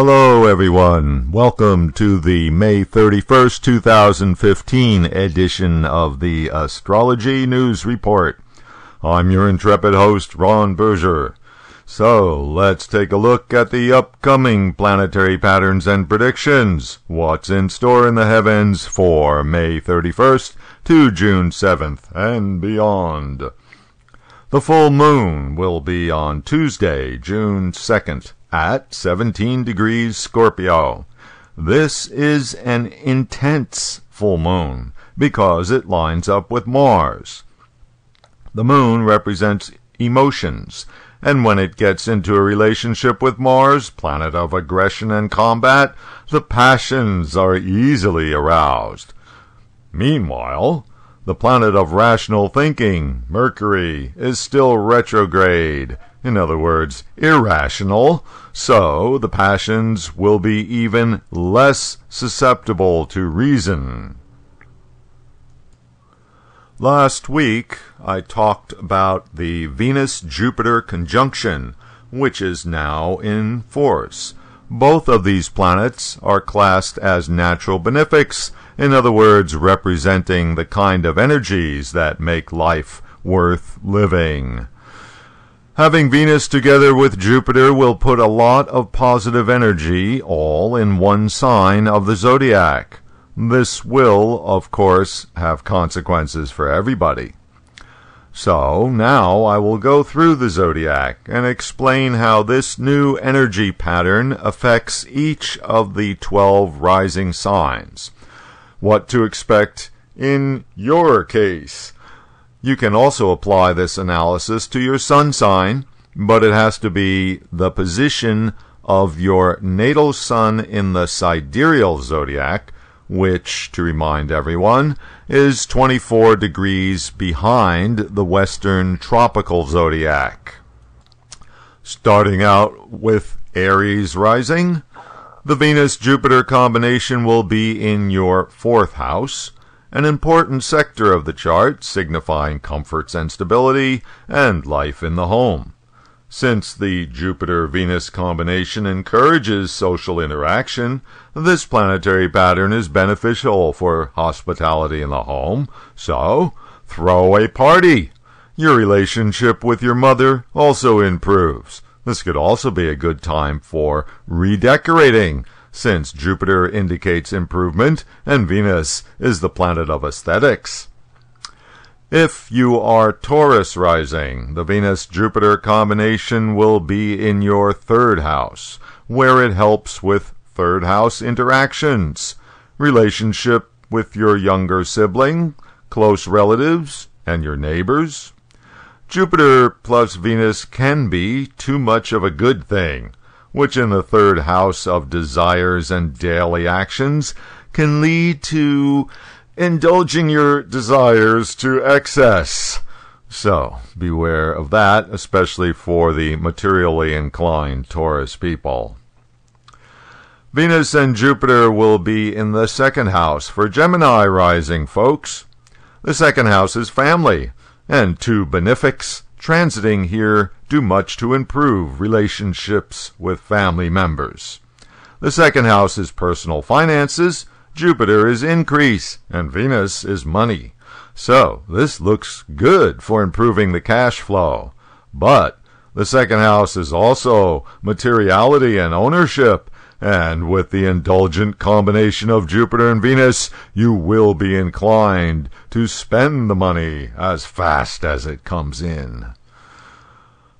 Hello, everyone. Welcome to the May 31st, 2015 edition of the Astrology News Report. I'm your intrepid host, Ron Berger. So, let's take a look at the upcoming planetary patterns and predictions. What's in store in the heavens for May 31st to June 7th and beyond. The full moon will be on Tuesday, June 2nd at 17 degrees Scorpio. This is an intense full moon because it lines up with Mars. The moon represents emotions, and when it gets into a relationship with Mars, planet of aggression and combat, the passions are easily aroused. Meanwhile, the planet of rational thinking, Mercury, is still retrograde, in other words, irrational, so the passions will be even less susceptible to reason. Last week, I talked about the Venus Jupiter conjunction, which is now in force. Both of these planets are classed as natural benefics, in other words, representing the kind of energies that make life worth living. Having Venus together with Jupiter will put a lot of positive energy all in one sign of the zodiac. This will, of course, have consequences for everybody. So now I will go through the zodiac and explain how this new energy pattern affects each of the 12 rising signs. What to expect in your case. You can also apply this analysis to your sun sign, but it has to be the position of your natal sun in the sidereal zodiac, which, to remind everyone, is 24 degrees behind the western tropical zodiac. Starting out with Aries rising, the Venus Jupiter combination will be in your fourth house, an important sector of the chart signifying comforts and stability and life in the home. Since the Jupiter Venus combination encourages social interaction, this planetary pattern is beneficial for hospitality in the home, so throw a party. Your relationship with your mother also improves. This could also be a good time for redecorating since Jupiter indicates improvement and Venus is the planet of aesthetics. If you are Taurus rising, the Venus Jupiter combination will be in your third house, where it helps with third house interactions, relationship with your younger sibling, close relatives, and your neighbors. Jupiter plus Venus can be too much of a good thing which in the third house of desires and daily actions can lead to indulging your desires to excess. So, beware of that, especially for the materially inclined Taurus people. Venus and Jupiter will be in the second house for Gemini rising folks. The second house is family, and two benefics transiting here do much to improve relationships with family members. The second house is personal finances, Jupiter is increase, and Venus is money. So, this looks good for improving the cash flow. But the second house is also materiality and ownership, and with the indulgent combination of Jupiter and Venus, you will be inclined to spend the money as fast as it comes in.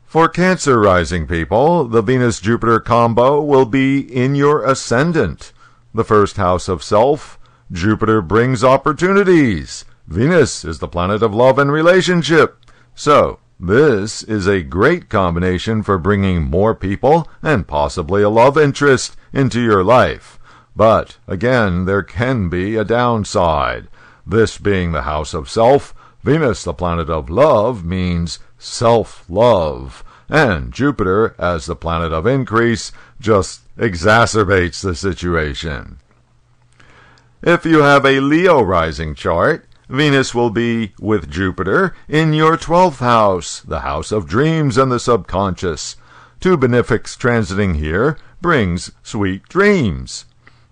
For Cancer rising people, the Venus Jupiter combo will be in your ascendant. The first house of self, Jupiter brings opportunities. Venus is the planet of love and relationship. So, this is a great combination for bringing more people and possibly a love interest into your life. But, again, there can be a downside. This being the house of self, Venus, the planet of love, means self-love, and Jupiter, as the planet of increase, just exacerbates the situation. If you have a Leo rising chart, Venus will be with Jupiter in your 12th house, the house of dreams and the subconscious. Two benefics transiting here brings sweet dreams.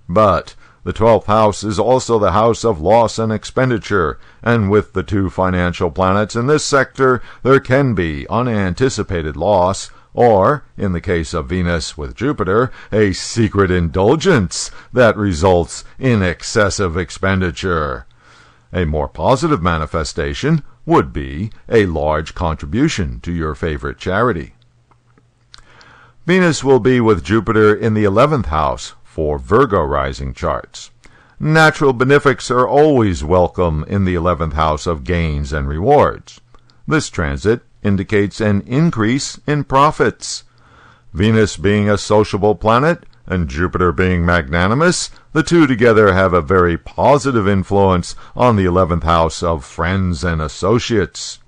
But the twelfth house is also the house of loss and expenditure, and with the two financial planets in this sector, there can be unanticipated loss, or, in the case of Venus with Jupiter, a secret indulgence that results in excessive expenditure. A more positive manifestation would be a large contribution to your favorite charity. Venus will be with Jupiter in the 11th house for Virgo rising charts. Natural benefics are always welcome in the 11th house of gains and rewards. This transit indicates an increase in profits. Venus being a sociable planet and Jupiter being magnanimous, the two together have a very positive influence on the 11th house of friends and associates.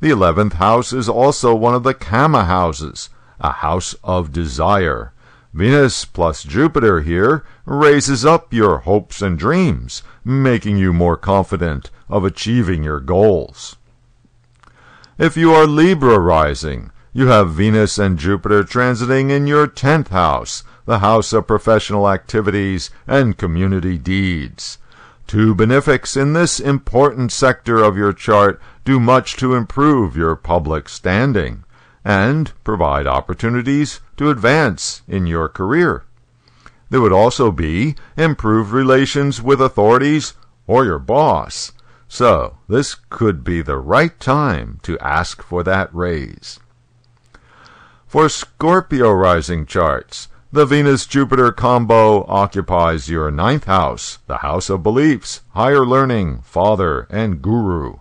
The 11th house is also one of the Kama houses, a house of desire. Venus plus Jupiter here raises up your hopes and dreams, making you more confident of achieving your goals. If you are Libra rising, you have Venus and Jupiter transiting in your 10th house, the house of professional activities and community deeds. Two benefics in this important sector of your chart do much to improve your public standing and provide opportunities to advance in your career. There would also be improved relations with authorities or your boss. So, this could be the right time to ask for that raise. For Scorpio rising charts, the Venus Jupiter combo occupies your ninth house, the house of beliefs, higher learning, father, and guru.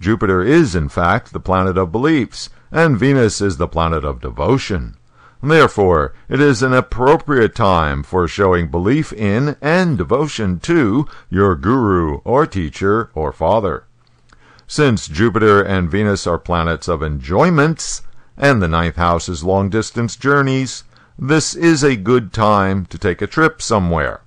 Jupiter is, in fact, the planet of beliefs, and Venus is the planet of devotion. Therefore, it is an appropriate time for showing belief in and devotion to your guru or teacher or father. Since Jupiter and Venus are planets of enjoyments, and the ninth house is long distance journeys, this is a good time to take a trip somewhere.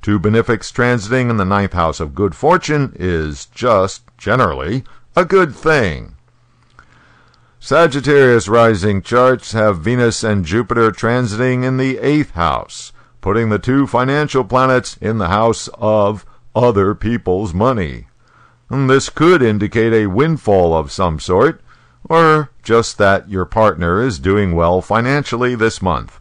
Two benefics transiting in the ninth house of good fortune is just, generally, a good thing. Sagittarius rising charts have Venus and Jupiter transiting in the eighth house, putting the two financial planets in the house of other people's money. This could indicate a windfall of some sort, or just that your partner is doing well financially this month.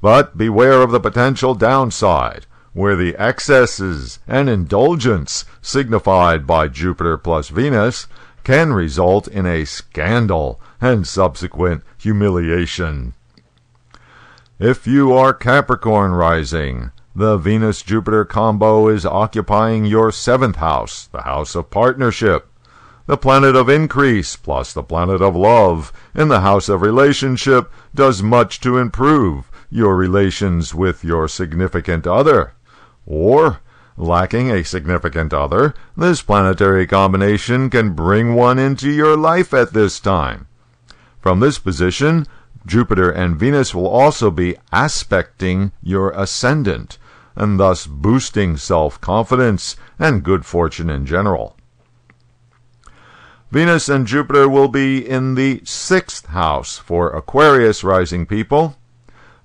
But beware of the potential downside, where the excesses and indulgence signified by Jupiter plus Venus can result in a scandal and subsequent humiliation. If you are Capricorn rising, the Venus Jupiter combo is occupying your seventh house, the house of partnership the planet of increase plus the planet of love in the house of relationship does much to improve your relations with your significant other. Or, lacking a significant other, this planetary combination can bring one into your life at this time. From this position, Jupiter and Venus will also be aspecting your ascendant, and thus boosting self confidence and good fortune in general. Venus and Jupiter will be in the sixth house for Aquarius rising people.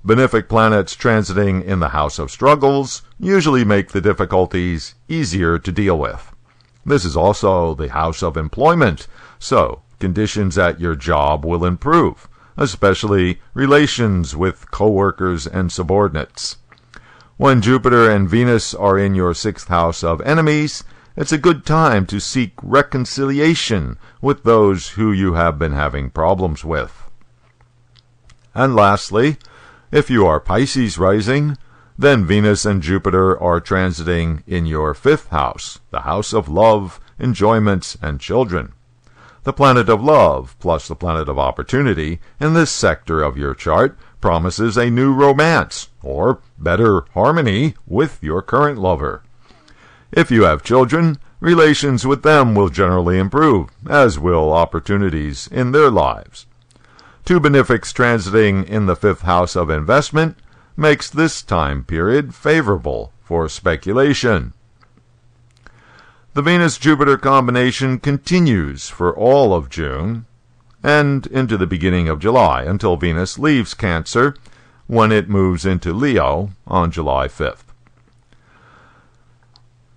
Benefic planets transiting in the house of struggles usually make the difficulties easier to deal with. This is also the house of employment, so conditions at your job will improve, especially relations with coworkers and subordinates. When Jupiter and Venus are in your sixth house of enemies, it's a good time to seek reconciliation with those who you have been having problems with. And lastly, if you are Pisces rising, then Venus and Jupiter are transiting in your fifth house, the house of love, enjoyments, and children. The planet of love plus the planet of opportunity in this sector of your chart promises a new romance, or better harmony with your current lover. If you have children, relations with them will generally improve, as will opportunities in their lives. Two benefics transiting in the fifth house of investment makes this time period favorable for speculation. The Venus Jupiter combination continues for all of June and into the beginning of July until Venus leaves Cancer, when it moves into Leo on July 5th.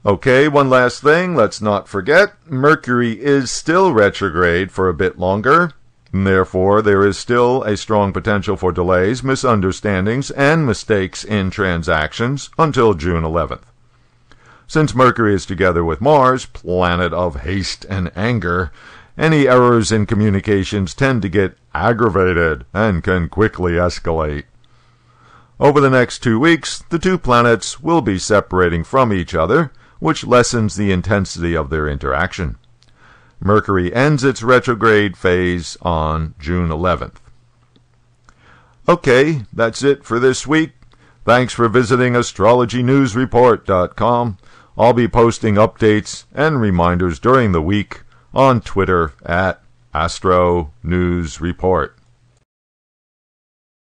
Okay, one last thing, let's not forget Mercury is still retrograde for a bit longer. Therefore, there is still a strong potential for delays, misunderstandings, and mistakes in transactions until June 11th. Since Mercury is together with Mars, planet of haste and anger, any errors in communications tend to get aggravated and can quickly escalate. Over the next two weeks, the two planets will be separating from each other, which lessens the intensity of their interaction. Mercury ends its retrograde phase on June 11th. Okay, that's it for this week. Thanks for visiting astrologynewsreport.com. I'll be posting updates and reminders during the week on Twitter at Astro News Report.